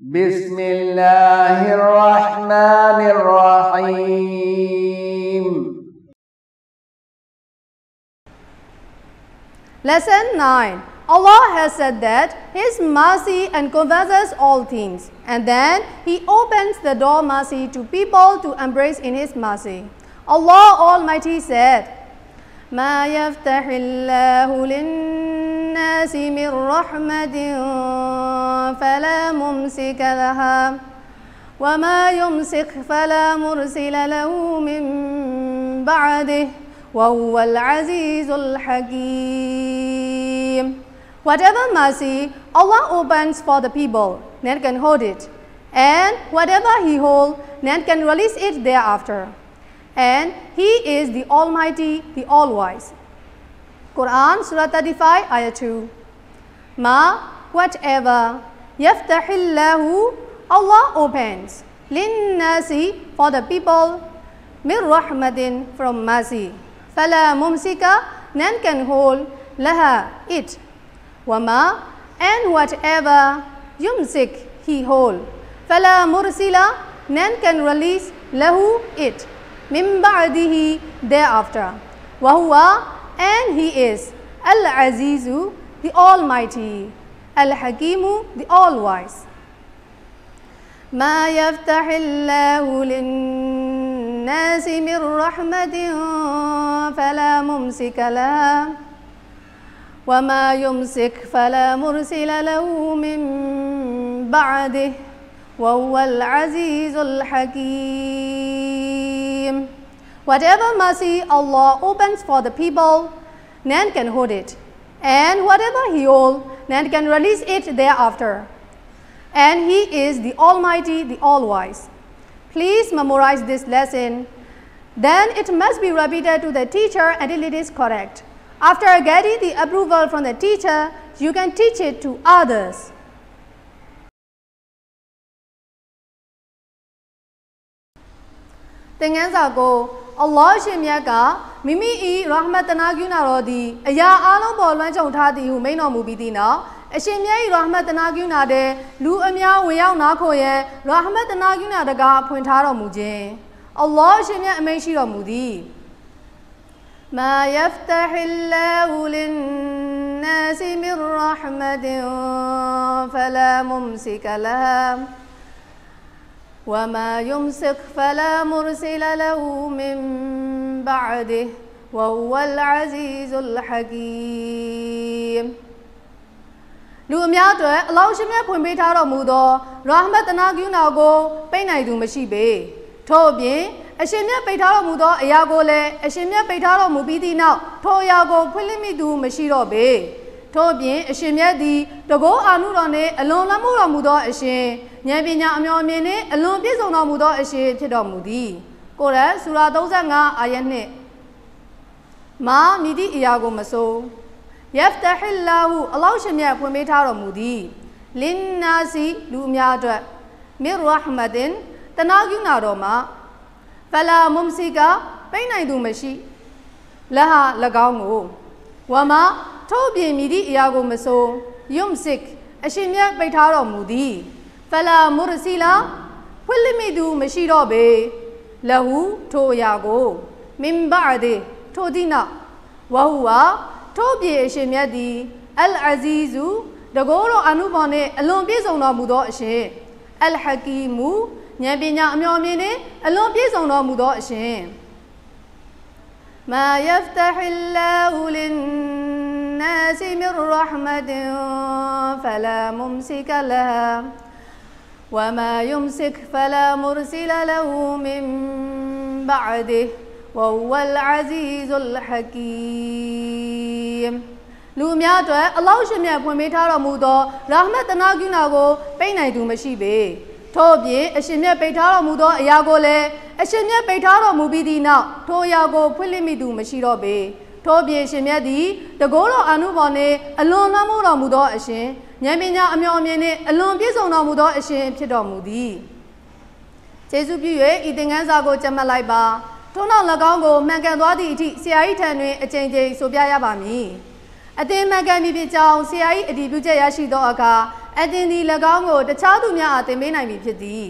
بسم الله الرحمن الرحيم Lesson 9 Allah has said that His mercy encompasses all things and then He opens the door mercy to people to embrace in His mercy. Allah Almighty said, ما يفتح الله للناس من رحمة فلا ممسك لها وما يمسك فلا مرسل له من بعده وهو العزيز الحكيم Whatever mercy Allah opens for the people, none can hold it. And whatever He holds, none can release it thereafter. And He is the Almighty, the All-Wise. Quran Surah 35, Ayah 2. Ma, whatever, yaftahillahu, Allah opens. Linnasi, for the people, min rahmatin, from mercy. Fala mumsika, none can hold, laha, it. Wama, and whatever, yumsik, he hold. Fala mursila, none can release, lahu, it. Min ba'dihi, thereafter. Wahuwa, and he is Al-Azizu, the Almighty, Al-Hakimu, the All-Wise. ما يفتح الله للناس من رحمة فلا ممسك لها وما يمسك فلا مرسل له من بعده وهو العزيز الحكيم Whatever mercy Allah opens for the people, none can hold it. And whatever He holds, none can release it thereafter. And He is the Almighty, the All-Wise. Please memorize this lesson. Then it must be repeated to the teacher until it is correct. After getting the approval from the teacher, you can teach it to others. သင်ခန်းစာကို အလ္လာဟ်ရှင်မြတ်ကမိမိ၏ရာဟမတ်တနာကုနာတော်သည်အရာအလုံးပေါ်လွှမ်းခြုံထားသည်ဟုမိန့်တော်မူပြီးသည်နော်အရှင်မြတ်၏ရာဟမတ်တနာကုနာတဲ့လူအများဝင်ရောက်နားခိုရန်ရာဟမတ်တနာကုနာတကားဖွင့်ထားတော်မူခြင်းအလ္လာဟ်ရှင်မြတ်အမိန့်ရှိတော်မူသည် ما يفتح الله للناس من رحمة فلا ممسك لها وما يمسك فلا مرسل له من بعده وهو العزيز الحكيم လူအများအတွက်အလောင်းရှင်မြတ်ဖွင့်ပေးထားတော်မူသောရာဟမတ်တနာကုနာကိုပိတ်နိုင်သူမရှိပေထို့အပြင်အရှင်မြတ်ပိတ်ထားတော်မူသောအရာကိုလည်းအရှင်မြတ်ပိတ်ထားတော်မူပြီးသည့်နောက်ထိုအရာကိုဖွင့်လှစ်မိသူမရှိတော့ပေ ထို့အပြင်အရှင်မြတ်သည်တကောအာနုတော်နှင့်အလွန်လမ်းမှုတော်မူသောအရှင်ဉာဏ်ပညာအမျော်အမြင်နှင့်အလွန်ပြည့်စုံတော်မူသောအရှင်ဖြစ်တော်မူသည်ကိုရန်စူရာ35အာယတ်နှင့်မာမိသည့်အရာကိုမဆိုး yaftahillahu အလောင်းရှင်မြတ်ဖွင့်ပေးထားတော်မူသည်လင်နာစီလူအများအတွက်မိရဟမဒင်တနာကုနာတော်မှာဖလာမုံစီကပိတ်နိုင်သူမရှိလဟာ၎င်းကိုဝမ ထို့ပြင်မြည်သည့်အရာကိုမဆိုယွမ်စစ်အရှင်မြတ်ပိတ်ထားတော်မူသည်ဖလာမုရစီလာဖွင့်လိမိသူမရှိတော့ပေလဟူထိုအရာကိုမင်ဘာဒီထိုဒီနာဝဟူဝါထို့ပြင်အရှင်မြတ်သည်အလ်အဇီဇူတကောတော်အနုဘော်နှင့်အလွန်ပြည့်စုံတော်မူသောအရှင်အလ်ဟကီမူဉာဏ်ပညာအမျှော်မြင်နှင့်အလွန်ပြည့်စုံတော်မူသောအရှင်မာယဖ်တဟီလ္လာဟူလင် للناس من رحمة فلا ممسك لها وما يمسك فلا مرسل له من بعده وهو العزيز الحكيم လူအများအတွက်အလောင်းရှင်မြတ်ဖွင့်ပေးထားတော်မူသောရာဟမတ်တနာကုနာကိုပိတ်နိုင်သူမရှိပေထို့အပြင်အရှင်မြတ်ပိတ်ထားတော်မူသောအရာကိုလည်းအရှင်မြတ်ပိတ်ထားတော်မူပြီးသည့်နောက်ထိုအရာကိုဖွင့်လှစ်မိသူမရှိတော့ပေ ထို့အပြင်ရှင်မြတ်သည်တကောတော်အနုဘော်နှင့်အလွန်နှမှုတော်မူသောအရှင်ဉာဏ်ပညာအမြော်အမြင်နှင့်အလွန်ပြည့်စုံတော်မူသောအရှင်ဖြစ်တော်မူသည်ကျေးဇူးပြု၍ဤသင်ခန်းစာကိုကြံမှတ်လိုက်ပါထို့နောက်၎င်းကိုမှန်ကန်သွားသည့်အထိဆရာကြီးထံတွင်အကြိမ်ကြိမ်ဆိုပြရပါမည်အသင်မှန်ကန်ပြီဖြစ်ကြောင်းဆရာကြီးအတည်ပြုချက်ရရှိသောအခါအသင်သည်၎င်းကိုတခြားသူများအားသင်ပေးနိုင်ပြီဖြစ်သည်